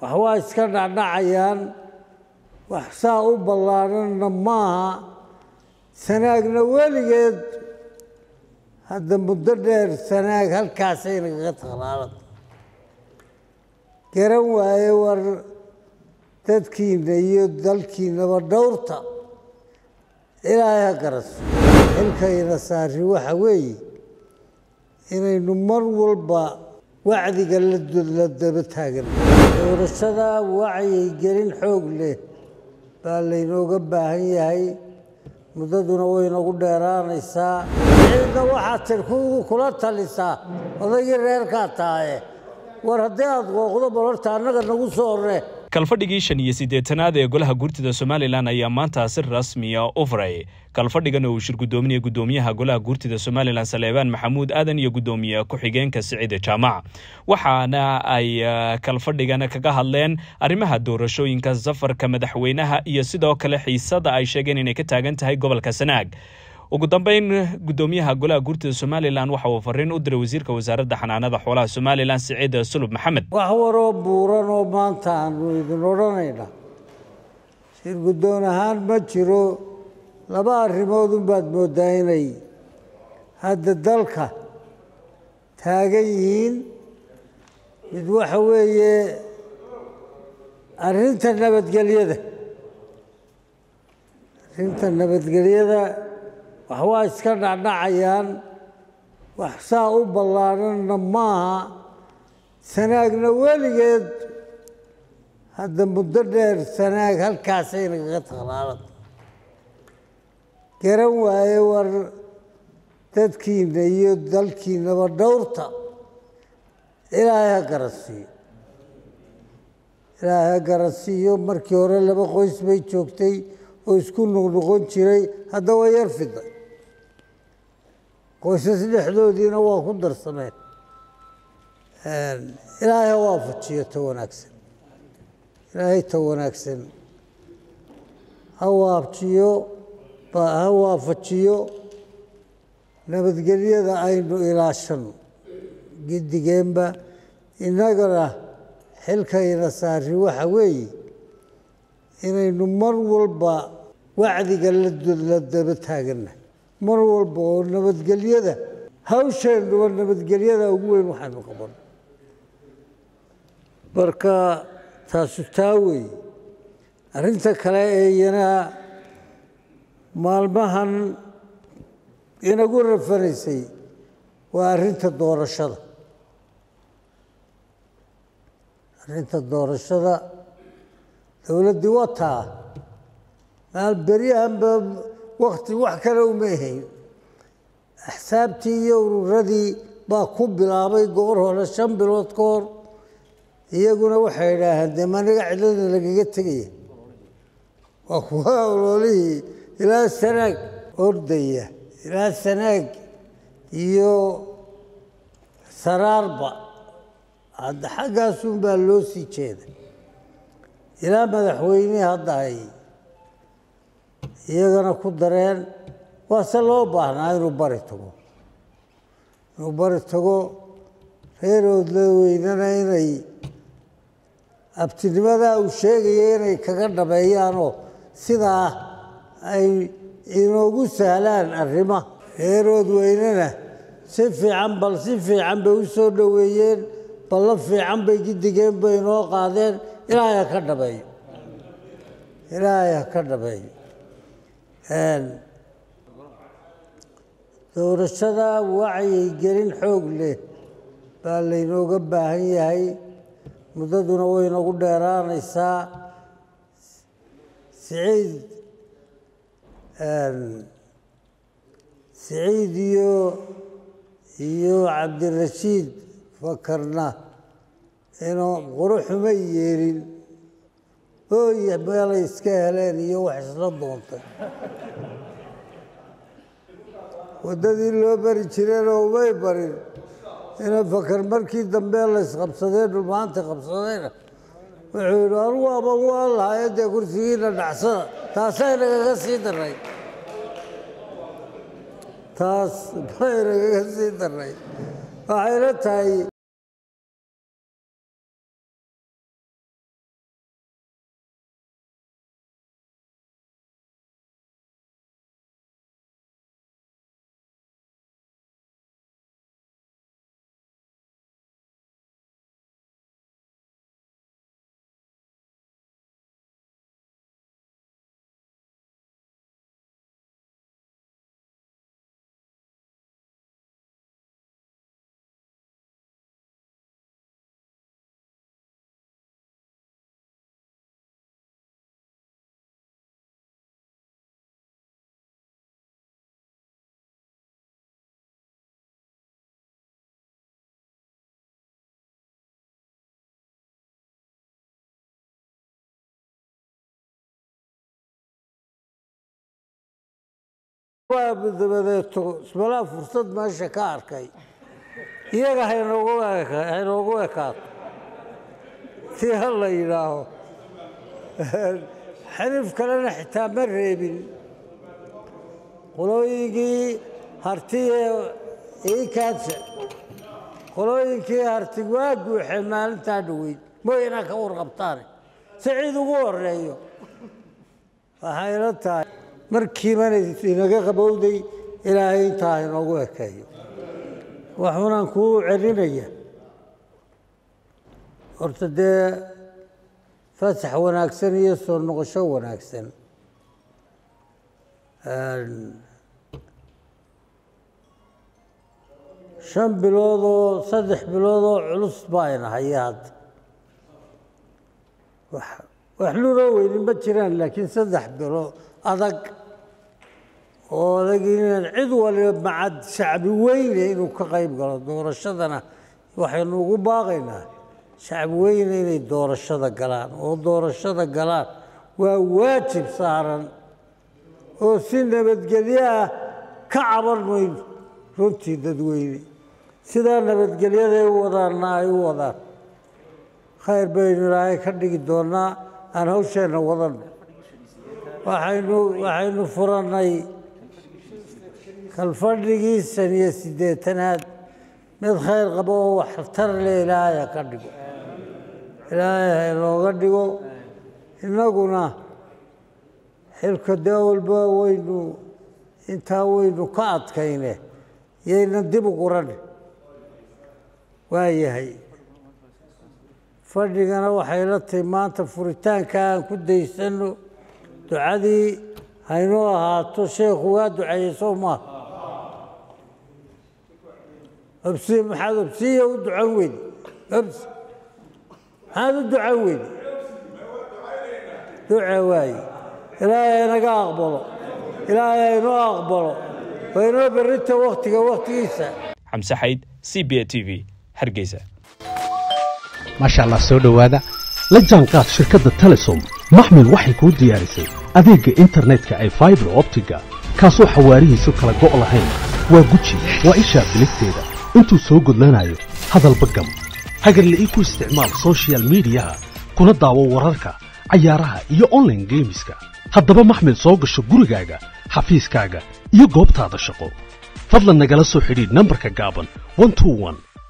wax iska dhacdhacayaan. Wax saa u ballaadhanna maaha. Sanaagna weligeed hadda muddo dheer sanaag halkaasay nagaga taqnaanada garan waaye war dadkiina iyo dalkiinaba dhowrta. Ilaahay ha garas. Xilkayna saari waxa weeye. Inaynu mar walba wacdiga la daba taagan. Doorashada wacyigelin xoog leh baa laynooga baahan yahay. Muddaduna waynagu dheeraanaysaa. Ciidna waxaad tir kula talisaa. Odaygii reerkaa tahaye war haddii aada qooqdo balorta annaga nagu soo orre kalfadhigii shan iyo siddeetanaad ee golaha guurtida somalilan ayaa maanta si rasmiya u furay. Kalfadhigan oo uu shir guddoominaya guddoomiyaha golaha guurtida somalilan saleebaan maxamuud aadan iyo guddoomiye ku-xigeenka siciide jaamac. Waxaana ay kalfadhigan kaga hadleen arrimaha doorashooyinka safarka madaxweynaha iyo sidoo kale xiisada ay sheegeen inay ka taagan tahay gobolka sanaag ugu dambeyn guddoomiyaha golaha guurtida somalilan waxa uu fariin u diray wasiirka wasaaradda xanaanada xoolaha somalilan siciid sulub maxamed. Wax waroo buuran oo maanta aanu idin odhanaynaa shir guddoon ahaan ma jiro laba arrimood unbaad mooddaa inay hadda dalka taagan yihiin mid waxa weeye arrinta nabadgelyada. Arrinta nabadgelyada wax waa iska dhacdhacayaan. Wax saa u ballaadhanna maaha. Sanaagna weligeed hadda muddo dheer sanaag halkaasay nagaga taqnaanada garan waaye war dadkiina iyo dalkiinaba dhowrta. Ilaahay ha garansiiyo ilaahay ha garansiiyo markii hore laba qoys bay joogtay oo isku noqnoqon jiray. Hadda waa yar fiday qoysas dhexdoodiina waa ku darsameen. Ilaahay ha waafajiyo ta wanaagsan. Ilaahay ta wanaagsan. Ha waajiyo ha waafajiyo nabadgelyada aynu ilaashano gidigeenba innagana xilkayna saari waxa weeye inaynu mar walba wacdiga la daba taaganna mar walba oo nabadgelyada hawsheennuba nabadgelyada ugu weyn waxaanu qaban marka taasu taa weeye arrinta kale ee iyana maalmahan inagu rafanaysay waa arrinta doorashada. Arrinta doorashada dowladdii wataa maal beryahanba wakti wax kale uma hayn axsaabtii iyo ururadii baa ku bilaabay goor hore shan bilood ka hor iyaguna waxay idhaaheen dee maniga cidlada lagaga tegaya waa kuwa ololihii ilaa sanaag ordaya ilaa sanaag iyo saraarba. Hadda xaggaasun baa loo sii jeeda ilaa madaxweynihii hadda ay iyagana ku dareen waase loo baahnaa inuu bari tago. Inuu bari tago reeroodla weynana inay abtinimadaa uu sheegaya inay kaga dhabeeyaanoo sidaa ay inoogu sahlaan arrima reerood weynana si fiican bal si fiican bay u soo dhoweeyeen ballo fiican bay gidigeen bay inoo qaadeen. Ilaahay ha ka dhabeeyo ilaahay ha ka dhabeeyo doorashada wacyigelin xoog leh baa laynooga baahan yahay. Muddaduna waynagu dheeraanaysaa. Siciid siciid iyo iyo cabdirashiid fakarna. Inuu quruxuma yeelin ooya meelay iska heleen iyo wax isla doontay. Waddadii loo bari jireen oo umay barin. Ina fakar markii dambe laysqabsadee dhulmaanta qabsadayna wuxuu yidhi anugu aban waa lahaye kursigiina dhacsada taasay nagaga sii daray taas bay nagaga sii daray waxayna tahay dabadeeto ismalaa fursad meesha ka arkay. Iyaga haynoogu eka- haynoogu ekaato si ha la yidhaaho. Xilif kalena xitaa ma reebin. Qolooyinkii hartiye iikaadsa qolooyinkii harti waa guuxeen maalintaa dhoweyd mooyana ka warqabtaane. Si ugu horeeyo waxayla tahay markiibana inaga qabowday ilaahay intaa inoogu ekeeyo. Waxuunaan kuu celinaya. Horta dee fasax wanaagsan iyo soo noqosho wanaagsan. Shan bilood oo saddex bilood oo culus baayna haya hadda wax lunoo weynin ma jiraan laakiin saddex bilood adag oo adag cid waliba macad shacbi weyne inuu ka qayb galo doorashadana waxaynu ugu baaqaynaa. Shacbi weyne inay doorashada galaan oo doorashada galaan waa waajib saaran. Oo si nabadgelyo ah ka caban mayno runtii dadweyne sidaa nabadgelyada ay u wadaanna ay u wadaan. Khayr baynu ilaahay ka dhigi doonaa aan hawsheenna wadanno waxaynu waxaynu furannay kalfadhigii san iyo siddeetanaad. Mid khayr qabo oo waxtar leh ilaahay ha ka dhigo. Ilaahay ha inooga dhigo. Innaguna xilka dee walba waynu intaa waynu ka adkayne yaynan dib u quran waayahay fadhigana waxay la tahay maanta furitaanka aan ku daysano ducadii haynoo ahaato sheekhu waa duceeyey soo maaha obsi maxaad obsiya u ducan weydi obs maxaad u ducan weydi duce waaye ilaahay inaga aqbalo. Ilaahay aynoo aqbalo. Waynoo berrinta waktiga waktigiisa xamse xayd c b a t v. Hargeysa maasha allah soo dhowaada. La jaanqaad shirkadda telesom. Maxmil waxay kuu diyaarisay adeegga internetka ay faibar optiga. Kaasoo xawaarihiisu kala go' lahayn. Waa guji waa ishaa bilisteeda intuu soo gudlanayo hadalba gam. Hagarle ii ku isticmaal soshiyal miidiyaha kuna daawo wararka cayaaraha iyo onlaine geemiska haddaba maxmil soo gasho gurigaaga xafiiskaaga iyo goobtaada shaqo. Fadlan nagala soo xidhiidh nambarka gaaban 121